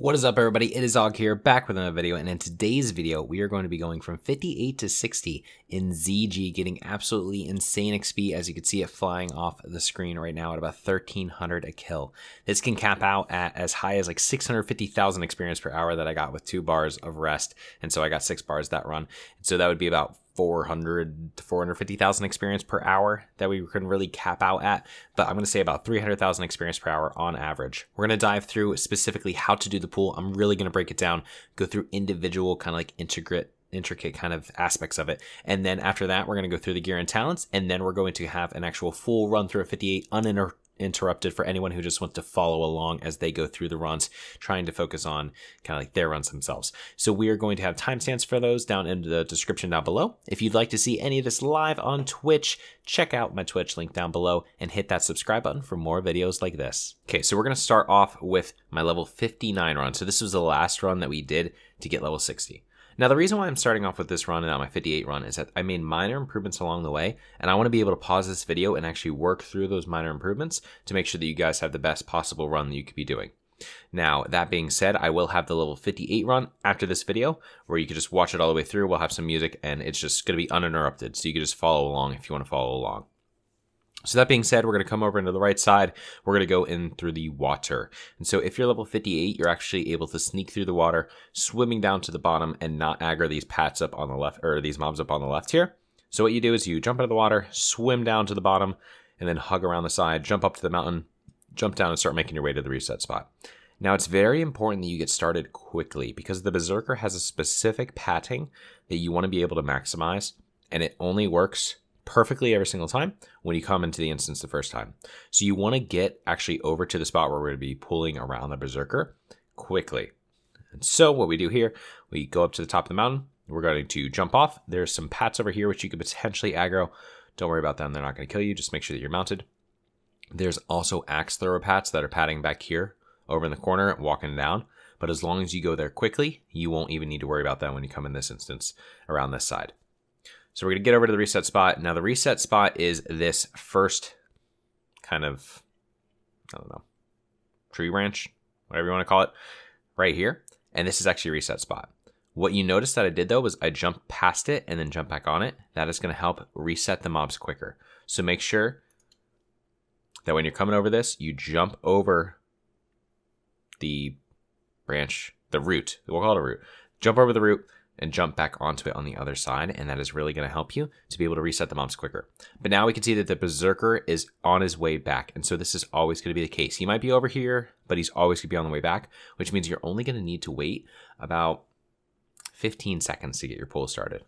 What is up everybody, it is Og here, back with another video, and in today's video, we are going to be going from 58 to 60 in ZG, getting absolutely insane XP, as you can see it flying off the screen right now at about 1300 a kill. This can cap out at as high as like 650,000 experience per hour that I got with two bars of rest, and so I got six bars that run, so that would be about 400 to 450,000 experience per hour that we can really cap out at, but I'm going to say about 300,000 experience per hour on average. We're going to dive through specifically how to do the pool. I'm really going to break it down, go through individual kind of like integrate intricate kind of aspects of it. And then after that, we're going to go through the gear and talents, and then we're going to have an actual full run through of 58 uninter interrupted for anyone who just wants to follow along as they go through the runs, trying to focus on kind of like their runs themselves. So we are going to have timestamps for those down in the description down below. If you'd like to see any of this live on Twitch, check out my Twitch link down below and hit that subscribe button for more videos like this. Okay, so we're going to start off with my level 59 run. So this was the last run that we did to get level 60. Now, the reason why I'm starting off with this run and not my 58 run is that I made minor improvements along the way, and I want to be able to pause this video and actually work through those minor improvements to make sure that you guys have the best possible run that you could be doing. Now, that being said, I will have the level 58 run after this video, where you can just watch it all the way through. We'll have some music, and it's just going to be uninterrupted, so you can just follow along if you want to follow along. So that being said, we're going to come over into the right side. We're going to go in through the water. And so if you're level 58, you're actually able to sneak through the water, swimming down to the bottom and not aggro these pats up on the left, or these mobs up on the left here. So what you do is you jump into the water, swim down to the bottom, and then hug around the side, jump up to the mountain, jump down and start making your way to the reset spot. Now it's very important that you get started quickly because the Berserker has a specific patting that you want to be able to maximize, and it only works perfectly every single time when you come into the instance the first time. So you want to get actually over to the spot where we're going to be pulling around the Berserker quickly. And so what we do here, we go up to the top of the mountain. We're going to jump off. There's some pats over here which you could potentially aggro. Don't worry about them. They're not going to kill you. Just make sure that you're mounted. There's also axe thrower pats that are patting back here over in the corner, walking down. But as long as you go there quickly, you won't even need to worry about that when you come in this instance around this side. So we're to get over to the reset spot. Now the reset spot is this first kind of, I don't know, tree branch, whatever you want to call it, right here. And this is actually a reset spot. What you notice that I did though was I jumped past it and then jump back on it. That is to help reset the mobs quicker. So make sure that when you're coming over this, you jump over the branch, the root. We'll call it a root. Jump over the root, and jump back onto it on the other side, and that is really going to help you to be able to reset the mobs quicker. But now we can see that the Berserker is on his way back, and so this is always going to be the case. He might be over here, but he's always going to be on the way back, which means you're only going to need to wait about 15 seconds to get your pull started.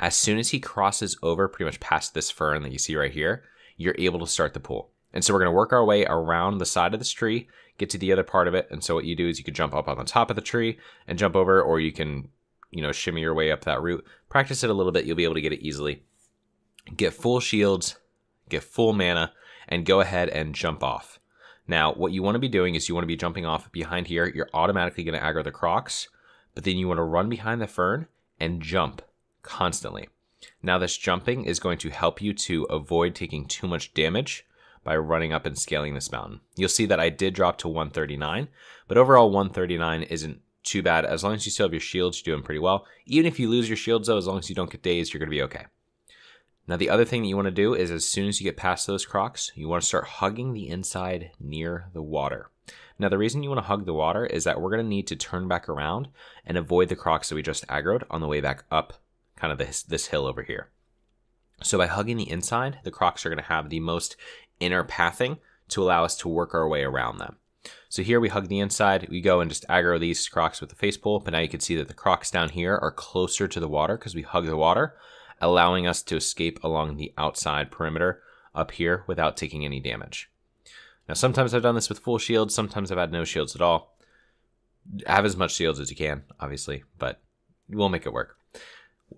As soon as he crosses over pretty much past this fern that you see right here, you're able to start the pull. And so we're going to work our way around the side of this tree, get to the other part of it. And so what you do is you can jump up on the top of the tree and jump over, or you can you know, shimmy your way up that route. Practice it a little bit, you'll be able to get it easily. Get full shields, get full mana, and go ahead and jump off. Now, what you want to be doing is you want to be jumping off behind here. You're automatically going to aggro the crocs, but then you want to run behind the fern and jump constantly. Now, this jumping is going to help you to avoid taking too much damage by running up and scaling this mountain. You'll see that I did drop to 139, but overall 139 isn't too bad. As long as you still have your shields, you're doing pretty well. Even if you lose your shields, though, as long as you don't get dazed, you're going to be okay. Now, the other thing that you want to do is as soon as you get past those crocs, you want to start hugging the inside near the water. Now, the reason you want to hug the water is that we're going to need to turn back around and avoid the crocs that we just aggroed on the way back up kind of this, this hill over here. So by hugging the inside, the crocs are going to have the most inner pathing to allow us to work our way around them. So here we hug the inside, we go and just aggro these crocs with the face pull, but now you can see that the crocs down here are closer to the water because we hug the water, allowing us to escape along the outside perimeter up here without taking any damage. Now sometimes I've done this with full shields, sometimes I've had no shields at all. Have as much shields as you can, obviously, but we'll make it work.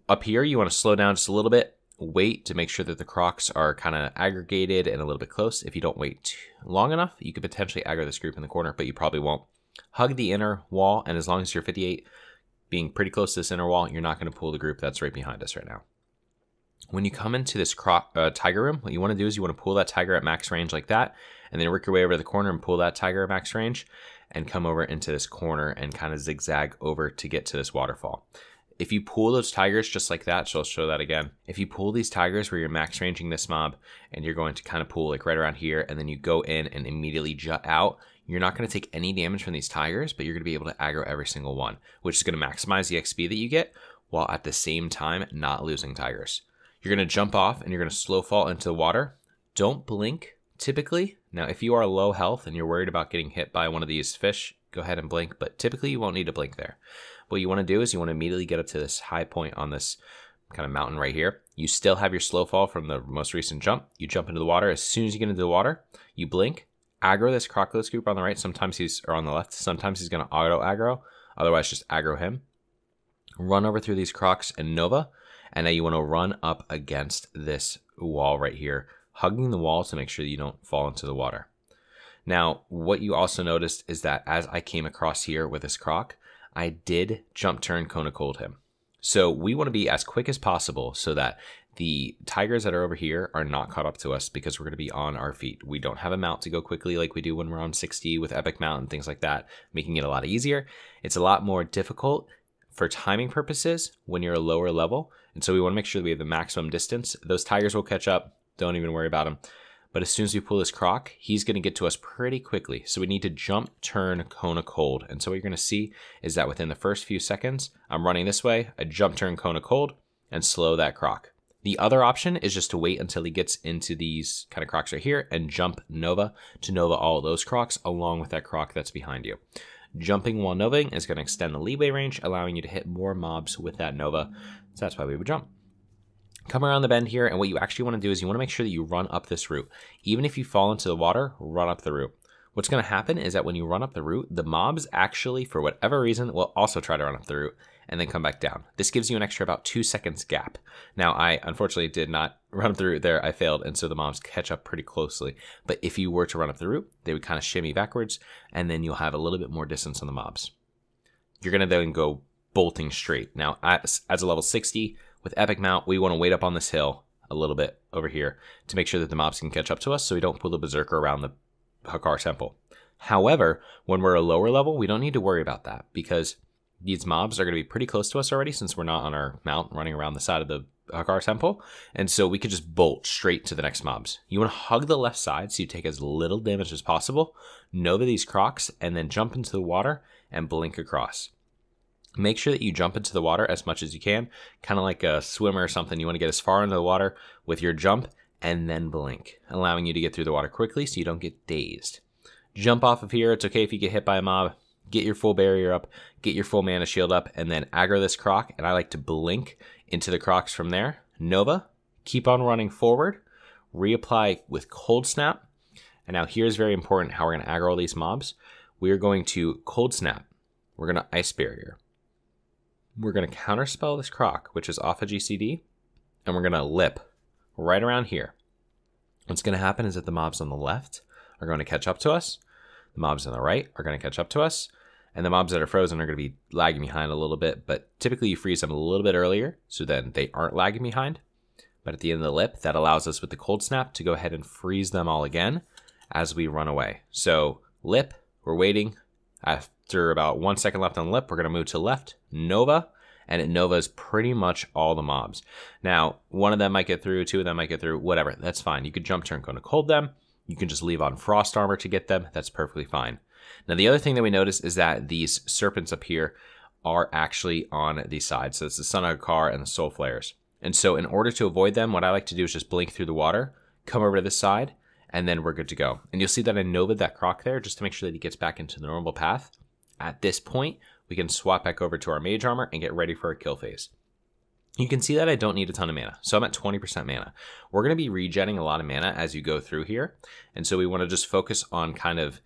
Up here, you want to slow down just a little bit, wait to make sure that the crocs are kind of aggregated and a little bit close. If you don't wait long enough, you could potentially aggro this group in the corner, but you probably won't. Hug the inner wall, and as long as you're 58, being pretty close to this inner wall, you're not going to pull the group that's right behind us right now. When you come into this croc, uh, tiger room, what you want to do is you want to pull that tiger at max range like that, and then work your way over to the corner and pull that tiger at max range and come over into this corner and kind of zigzag over to get to this waterfall. If you pull those tigers just like that, so I'll show that again. If you pull these tigers where you're max ranging this mob and you're going to kind of pull like right around here and then you go in and immediately jut out, you're not going to take any damage from these tigers, but you're going to be able to aggro every single one, which is going to maximize the XP that you get while at the same time not losing tigers. You're going to jump off and you're going to slow fall into the water. Don't blink typically. Now, if you are low health and you're worried about getting hit by one of these fish, go ahead and blink, but typically you won't need to blink there. What you want to do is you want to immediately get up to this high point on this kind of mountain right here. You still have your slow fall from the most recent jump. You jump into the water. As soon as you get into the water, you blink, aggro this Crocodile Group on the right. Sometimes he's, or on the left, sometimes he's going to auto aggro. Otherwise, just aggro him. Run over through these crocs and Nova. And now you want to run up against this wall right here, hugging the wall to make sure that you don't fall into the water. Now, what you also noticed is that as I came across here with this croc, I did jump turn Cone Cold him. So we want to be as quick as possible so that the tigers that are over here are not caught up to us because we're going to be on our feet. We don't have a mount to go quickly like we do when we're on 60 with Epic Mount and things like that, making it a lot easier. It's a lot more difficult for timing purposes when you're a lower level. And so we want to make sure that we have the maximum distance. Those tigers will catch up. Don't even worry about them. But as soon as we pull this croc, he's going to get to us pretty quickly. So we need to jump, turn, Cone of Cold. And so what you're going to see is that within the first few seconds, I'm running this way, I jump, turn, Cone of Cold, and slow that croc. The other option is just to wait until he gets into these kind of crocs right here and jump Nova to Nova all those crocs along with that croc that's behind you. Jumping while Novaing is going to extend the leeway range, allowing you to hit more mobs with that Nova. So that's why we would jump. Come around the bend here, and what you actually want to do is you want to make sure that you run up this route. Even if you fall into the water, run up the route. What's going to happen is that when you run up the route, the mobs actually, for whatever reason, will also try to run up the route and then come back down. This gives you an extra about two seconds gap. Now, I unfortunately did not run up the route there. I failed, and so the mobs catch up pretty closely. But if you were to run up the route, they would kind of shimmy backwards, and then you'll have a little bit more distance on the mobs. You're going to then go bolting straight. Now, as, as a level 60, with Epic Mount, we want to wait up on this hill a little bit over here to make sure that the mobs can catch up to us so we don't pull the Berserker around the Hakkar Temple. However, when we're a lower level, we don't need to worry about that because these mobs are going to be pretty close to us already since we're not on our mount running around the side of the Hakkar Temple. And so we could just bolt straight to the next mobs. You want to hug the left side so you take as little damage as possible, Nova these crocs, and then jump into the water and blink across make sure that you jump into the water as much as you can, kind of like a swimmer or something. You want to get as far into the water with your jump and then blink, allowing you to get through the water quickly so you don't get dazed. Jump off of here. It's okay if you get hit by a mob. Get your full barrier up, get your full mana shield up, and then aggro this croc. And I like to blink into the crocs from there. Nova, keep on running forward, reapply with Cold Snap. And now here's very important how we're going to aggro all these mobs. We are going to Cold Snap. We're going to Ice Barrier we're going to counterspell this croc, which is off a of GCD, and we're going to lip right around here. What's going to happen is that the mobs on the left are going to catch up to us. The mobs on the right are going to catch up to us. And the mobs that are frozen are going to be lagging behind a little bit, but typically you freeze them a little bit earlier, so then they aren't lagging behind. But at the end of the lip, that allows us with the cold snap to go ahead and freeze them all again as we run away. So lip, we're waiting. After about one second left on lip, we're going to move to left, Nova, and it Novas pretty much all the mobs. Now, one of them might get through, two of them might get through, whatever. That's fine. You could jump turn of Cold them. You can just leave on Frost Armor to get them. That's perfectly fine. Now, the other thing that we notice is that these serpents up here are actually on the side. So it's the of Hakkar and the Soulflayers. And so in order to avoid them, what I like to do is just blink through the water, come over to this side, and then we're good to go. And you'll see that I Nova that Croc there just to make sure that he gets back into the normal path. At this point, we can swap back over to our mage armor and get ready for a kill phase. You can see that I don't need a ton of mana, so I'm at 20% mana. We're going to be regenning a lot of mana as you go through here, and so we want to just focus on kind of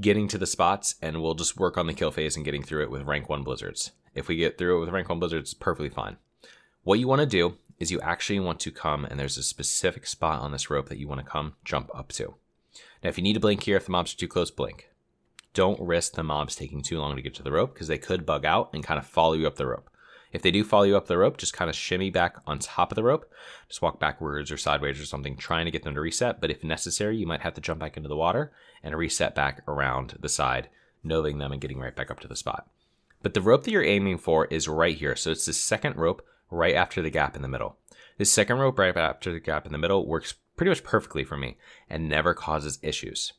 getting to the spots, and we'll just work on the kill phase and getting through it with rank 1 blizzards. If we get through it with rank 1 blizzards, perfectly fine. What you want to do is you actually want to come, and there's a specific spot on this rope that you want to come jump up to. Now, if you need to blink here, if the mobs are too close, blink don't risk the mobs taking too long to get to the rope because they could bug out and kind of follow you up the rope. If they do follow you up the rope, just kind of shimmy back on top of the rope. Just walk backwards or sideways or something, trying to get them to reset. But if necessary, you might have to jump back into the water and reset back around the side, noving them and getting right back up to the spot. But the rope that you're aiming for is right here. So it's the second rope right after the gap in the middle. This second rope right after the gap in the middle works pretty much perfectly for me and never causes issues.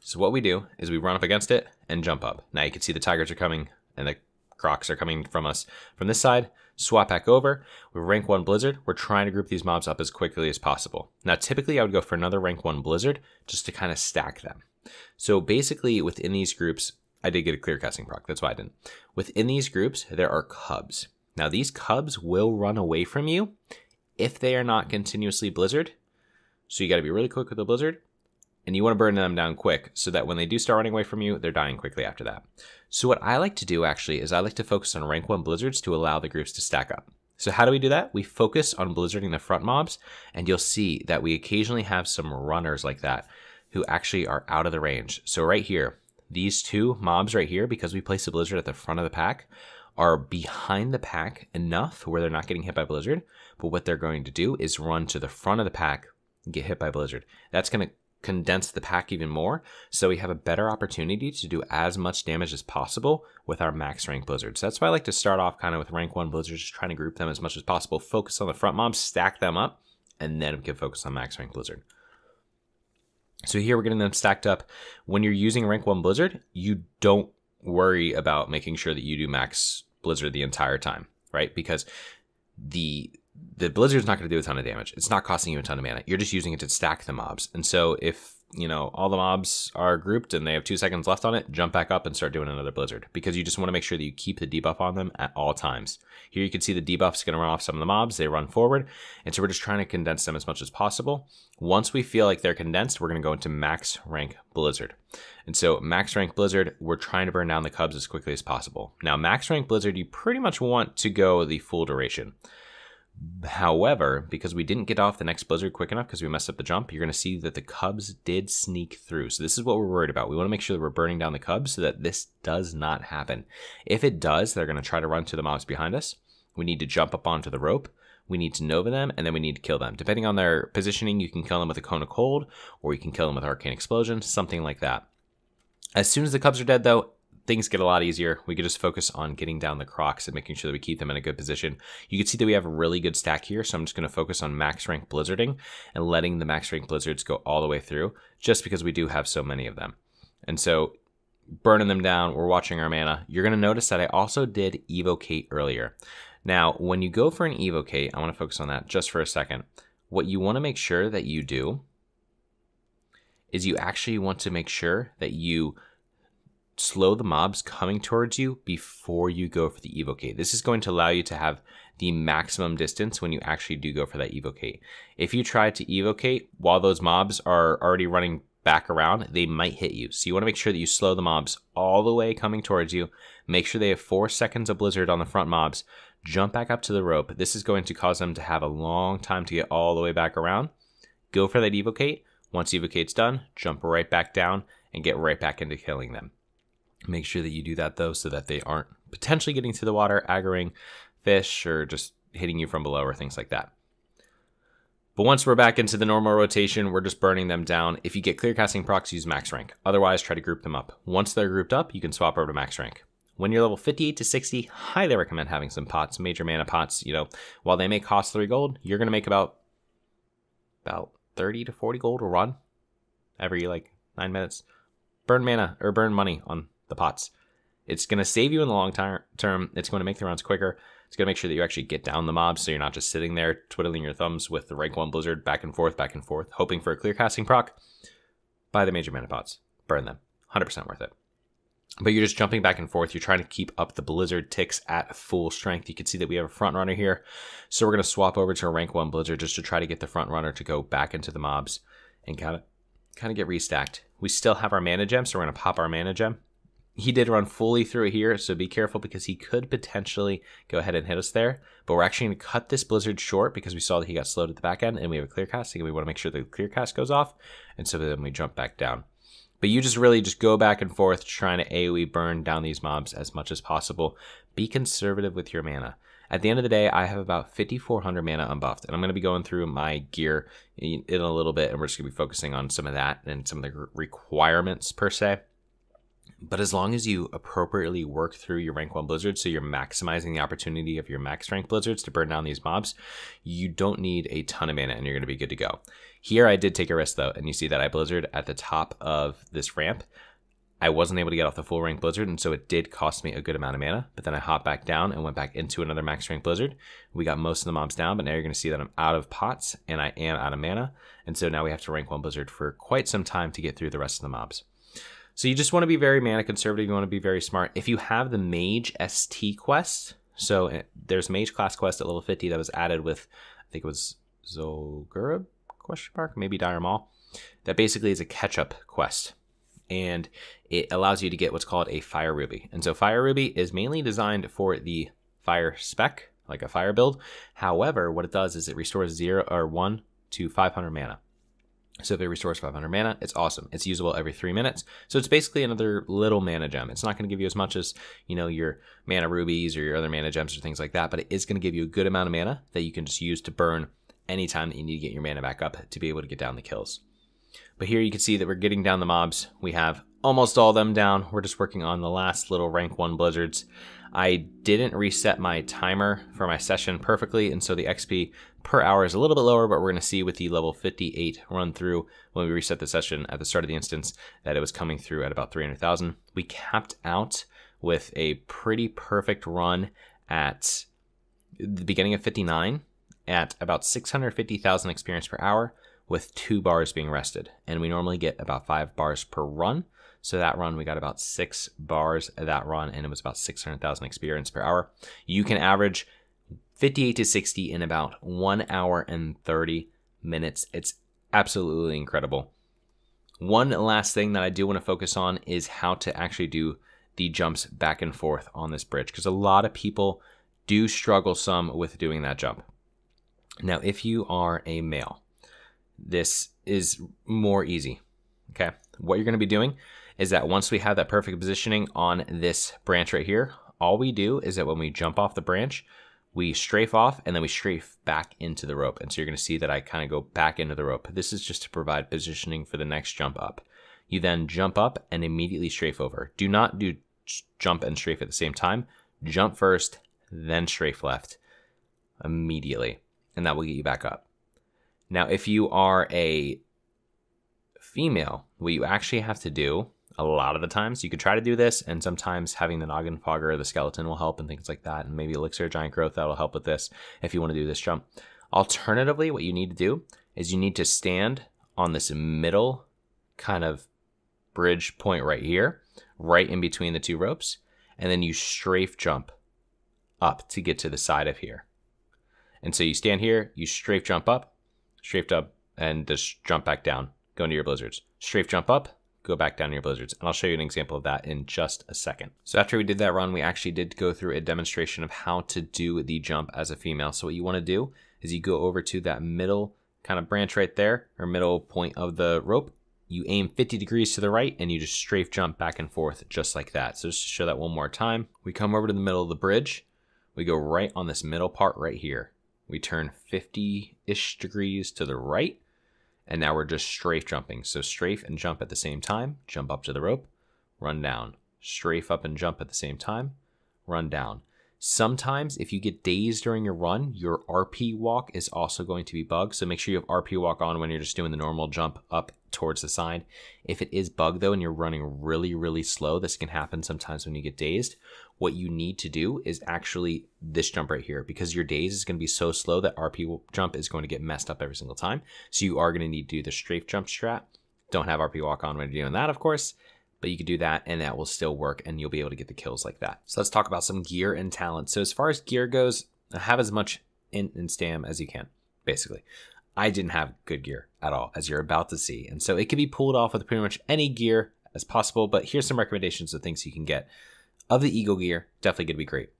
So what we do is we run up against it and jump up. Now you can see the tigers are coming and the crocs are coming from us from this side. Swap back over. We rank one blizzard. We're trying to group these mobs up as quickly as possible. Now typically I would go for another rank one blizzard just to kind of stack them. So basically within these groups, I did get a clear casting proc. That's why I didn't. Within these groups, there are cubs. Now these cubs will run away from you if they are not continuously blizzard. So you got to be really quick with the blizzard and you want to burn them down quick so that when they do start running away from you, they're dying quickly after that. So what I like to do actually is I like to focus on rank 1 blizzards to allow the groups to stack up. So how do we do that? We focus on blizzarding the front mobs, and you'll see that we occasionally have some runners like that who actually are out of the range. So right here, these two mobs right here, because we place a blizzard at the front of the pack, are behind the pack enough where they're not getting hit by blizzard, but what they're going to do is run to the front of the pack and get hit by blizzard. That's going to condense the pack even more, so we have a better opportunity to do as much damage as possible with our max rank blizzards. That's why I like to start off kind of with rank 1 blizzards, just trying to group them as much as possible, focus on the front mobs, stack them up, and then we can focus on max rank blizzard. So here we're getting them stacked up. When you're using rank 1 blizzard, you don't worry about making sure that you do max blizzard the entire time, right? Because the the blizzard's not going to do a ton of damage. It's not costing you a ton of mana. You're just using it to stack the mobs. And so if you know all the mobs are grouped and they have two seconds left on it, jump back up and start doing another blizzard because you just want to make sure that you keep the debuff on them at all times. Here you can see the debuff's going to run off some of the mobs. They run forward, and so we're just trying to condense them as much as possible. Once we feel like they're condensed, we're going to go into max rank blizzard. And so max rank blizzard, we're trying to burn down the cubs as quickly as possible. Now max rank blizzard, you pretty much want to go the full duration. However, because we didn't get off the next blizzard quick enough because we messed up the jump, you're going to see that the cubs did sneak through. So this is what we're worried about. We want to make sure that we're burning down the cubs so that this does not happen. If it does, they're going to try to run to the mobs behind us. We need to jump up onto the rope. We need to Nova them, and then we need to kill them. Depending on their positioning, you can kill them with a Cone of Cold, or you can kill them with Arcane Explosion, something like that. As soon as the cubs are dead, though, things get a lot easier. We could just focus on getting down the crocs and making sure that we keep them in a good position. You can see that we have a really good stack here, so I'm just going to focus on max rank blizzarding and letting the max rank blizzards go all the way through, just because we do have so many of them. And so burning them down, we're watching our mana. You're going to notice that I also did evocate earlier. Now, when you go for an evocate, I want to focus on that just for a second. What you want to make sure that you do is you actually want to make sure that you slow the mobs coming towards you before you go for the evocate. This is going to allow you to have the maximum distance when you actually do go for that evocate. If you try to evocate while those mobs are already running back around, they might hit you. So you want to make sure that you slow the mobs all the way coming towards you. Make sure they have four seconds of blizzard on the front mobs. Jump back up to the rope. This is going to cause them to have a long time to get all the way back around. Go for that evocate. Once evocate's done, jump right back down and get right back into killing them. Make sure that you do that though so that they aren't potentially getting to the water, aggroing fish, or just hitting you from below or things like that. But once we're back into the normal rotation, we're just burning them down. If you get clear casting procs, use max rank. Otherwise, try to group them up. Once they're grouped up, you can swap over to max rank. When you're level 58 to 60, highly recommend having some pots, major mana pots. You know, while they may cost three gold, you're gonna make about about 30 to 40 gold a run every like nine minutes. Burn mana or burn money on the pots. It's going to save you in the long term. It's going to make the rounds quicker. It's going to make sure that you actually get down the mobs so you're not just sitting there twiddling your thumbs with the rank 1 Blizzard back and forth, back and forth, hoping for a clear casting proc. Buy the major mana pots. Burn them. 100% worth it. But you're just jumping back and forth. You're trying to keep up the Blizzard ticks at full strength. You can see that we have a front runner here. So we're going to swap over to a rank 1 Blizzard just to try to get the front runner to go back into the mobs and kind of kind of get restacked. We still have our mana gem, so we're going to pop our mana gem he did run fully through here, so be careful because he could potentially go ahead and hit us there. But we're actually going to cut this blizzard short because we saw that he got slowed at the back end, and we have a clear casting, and we want to make sure the clear cast goes off, and so then we jump back down. But you just really just go back and forth trying to AoE burn down these mobs as much as possible. Be conservative with your mana. At the end of the day, I have about 5,400 mana unbuffed, and I'm going to be going through my gear in a little bit, and we're just going to be focusing on some of that and some of the requirements per se. But as long as you appropriately work through your rank 1 blizzards, so you're maximizing the opportunity of your max rank blizzards to burn down these mobs, you don't need a ton of mana and you're going to be good to go. Here I did take a risk though, and you see that I blizzard at the top of this ramp. I wasn't able to get off the full rank blizzard, and so it did cost me a good amount of mana. But then I hopped back down and went back into another max rank blizzard. We got most of the mobs down, but now you're going to see that I'm out of pots and I am out of mana. And so now we have to rank one blizzard for quite some time to get through the rest of the mobs. So you just want to be very mana conservative. You want to be very smart. If you have the Mage ST quest, so eh, there's Mage class quest at level 50 that was added with, I think it was Zul'Gurub question mark, maybe Dire Maul. That basically is a catch-up quest, and it allows you to get what's called a Fire Ruby. And so Fire Ruby is mainly designed for the Fire spec, like a Fire build. However, what it does is it restores zero or one to 500 mana. So if it restores 500 mana, it's awesome. It's usable every three minutes. So it's basically another little mana gem. It's not going to give you as much as, you know, your mana rubies or your other mana gems or things like that, but it is going to give you a good amount of mana that you can just use to burn anytime that you need to get your mana back up to be able to get down the kills. But here you can see that we're getting down the mobs. We have almost all of them down. We're just working on the last little rank one blizzards. I didn't reset my timer for my session perfectly, and so the XP per hour is a little bit lower, but we're going to see with the level 58 run through when we reset the session at the start of the instance that it was coming through at about 300,000. We capped out with a pretty perfect run at the beginning of 59 at about 650,000 experience per hour with two bars being rested. And we normally get about five bars per run. So that run, we got about six bars that run, and it was about 600,000 experience per hour. You can average 58 to 60 in about one hour and 30 minutes. It's absolutely incredible. One last thing that I do want to focus on is how to actually do the jumps back and forth on this bridge because a lot of people do struggle some with doing that jump. Now, if you are a male, this is more easy. Okay. What you're going to be doing is that once we have that perfect positioning on this branch right here, all we do is that when we jump off the branch, we strafe off and then we strafe back into the rope. And so you're going to see that I kind of go back into the rope. This is just to provide positioning for the next jump up. You then jump up and immediately strafe over. Do not do jump and strafe at the same time. Jump first, then strafe left immediately, and that will get you back up. Now, if you are a female, what you actually have to do a lot of the times. You could try to do this, and sometimes having the Noggenfogger, or the skeleton will help, and things like that, and maybe Elixir Giant Growth that'll help with this if you want to do this jump. Alternatively, what you need to do is you need to stand on this middle kind of bridge point right here, right in between the two ropes, and then you strafe jump up to get to the side of here. And so you stand here, you strafe jump up, strafe up, and just jump back down. Go into your blizzards. Strafe jump up, go back down your blizzards. And I'll show you an example of that in just a second. So after we did that run, we actually did go through a demonstration of how to do the jump as a female. So what you want to do is you go over to that middle kind of branch right there, or middle point of the rope. You aim 50 degrees to the right and you just strafe jump back and forth just like that. So just to show that one more time, we come over to the middle of the bridge. We go right on this middle part right here. We turn 50-ish degrees to the right and now we're just strafe jumping. So strafe and jump at the same time, jump up to the rope, run down. Strafe up and jump at the same time, run down. Sometimes if you get dazed during your run, your RP walk is also going to be bugged. So make sure you have RP walk on when you're just doing the normal jump up towards the side. If it is bugged though and you're running really, really slow, this can happen sometimes when you get dazed. What you need to do is actually this jump right here because your daze is going to be so slow that RP jump is going to get messed up every single time. So you are going to need to do the strafe jump strat. Don't have RP walk on when you're doing that, of course but you can do that and that will still work and you'll be able to get the kills like that. So let's talk about some gear and talent. So as far as gear goes, have as much int and stam as you can, basically. I didn't have good gear at all, as you're about to see. And so it can be pulled off with pretty much any gear as possible, but here's some recommendations of things you can get. Of the Eagle gear, definitely to be great.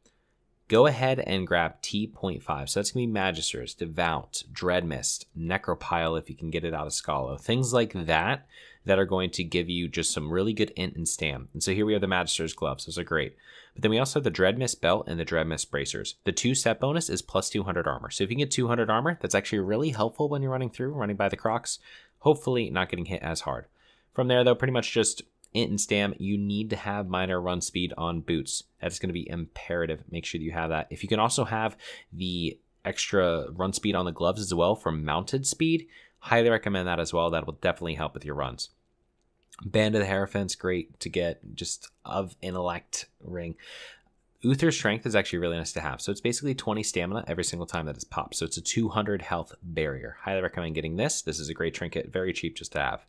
Go ahead and grab T.5. So that's going to be Magisters, Devout, Dreadmist, Necropile if you can get it out of Scholo. Things like that that are going to give you just some really good int and stam. And so here we have the Magister's gloves. Those are great. But then we also have the Dreadmist belt and the Dreadmist bracers. The two set bonus is plus 200 armor. So if you get 200 armor, that's actually really helpful when you're running through, running by the Crocs. Hopefully not getting hit as hard. From there, though, pretty much just int and stam, you need to have minor run speed on boots. That's going to be imperative. Make sure that you have that. If you can also have the extra run speed on the gloves as well for mounted speed, highly recommend that as well. That will definitely help with your runs. Band of the Hierophants, great to get just of intellect ring. Uther Strength is actually really nice to have. So it's basically 20 stamina every single time that it's popped. So it's a 200 health barrier. Highly recommend getting this. This is a great trinket, very cheap just to have.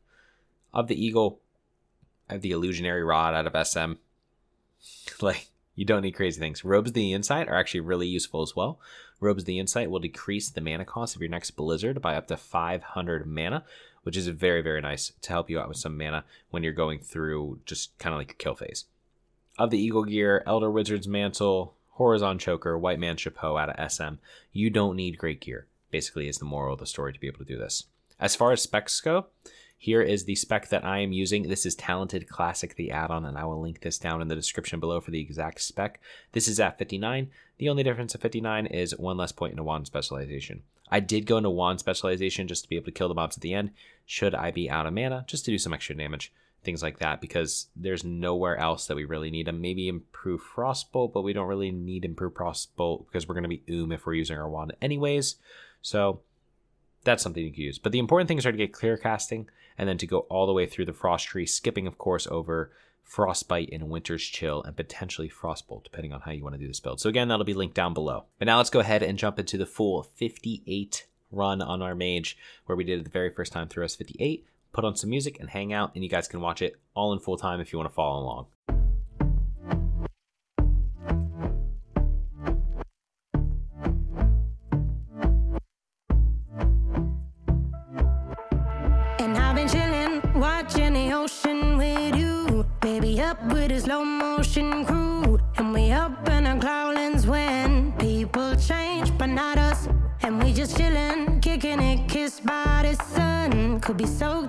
Of the Eagle, I have the illusionary rod out of SM. like, you don't need crazy things. Robes of the Insight are actually really useful as well. Robes of the Insight will decrease the mana cost of your next Blizzard by up to 500 mana, which is very, very nice to help you out with some mana when you're going through just kind of like a kill phase. Of the Eagle Gear, Elder Wizard's Mantle, Horizon Choker, Whitemane Chapeau out of SM, you don't need great gear, basically, is the moral of the story to be able to do this. As far as specs go, here is the spec that I am using. This is Talented Classic, the add-on, and I will link this down in the description below for the exact spec. This is at 59. The only difference at 59 is one less point in a wand specialization. I did go into wand specialization just to be able to kill the mobs at the end, should I be out of mana, just to do some extra damage, things like that, because there's nowhere else that we really need them. Maybe improve Frostbolt, but we don't really need improve Frostbolt because we're going to be Oom if we're using our wand anyways. So that's something you can use. But the important things are to get clear casting and then to go all the way through the frost tree, skipping, of course, over frostbite and winter's chill and potentially frostbolt depending on how you want to do this build so again that'll be linked down below. But now let's go ahead and jump into the full 58 run on our mage where we did it the very first time through s58 put on some music and hang out and you guys can watch it all in full time if you want to follow along And we just chillin', kicking it, kissed by the sun. Could be soaked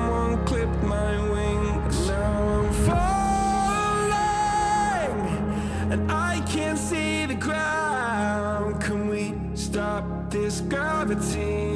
gravity?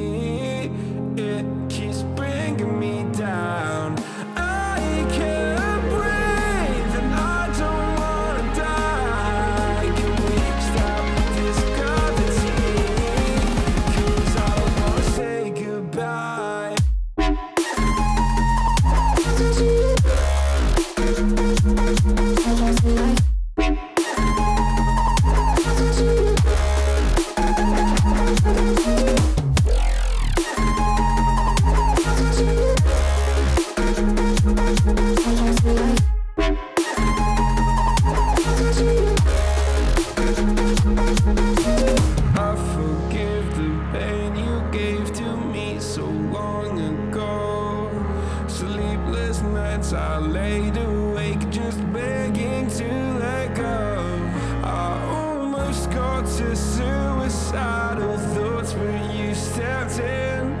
Got to suicidal thoughts, but you stepped in.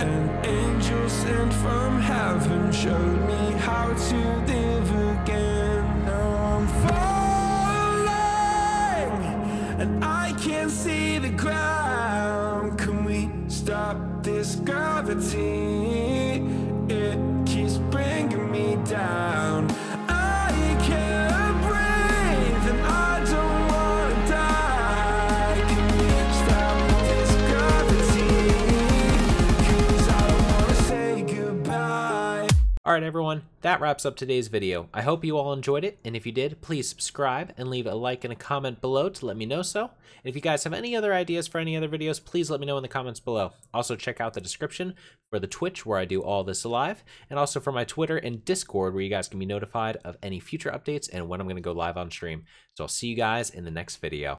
An angel sent from heaven showed me how to Alright everyone, that wraps up today's video. I hope you all enjoyed it, and if you did, please subscribe and leave a like and a comment below to let me know so. And if you guys have any other ideas for any other videos, please let me know in the comments below. Also check out the description for the Twitch where I do all this live, and also for my Twitter and Discord where you guys can be notified of any future updates and when I'm going to go live on stream. So I'll see you guys in the next video.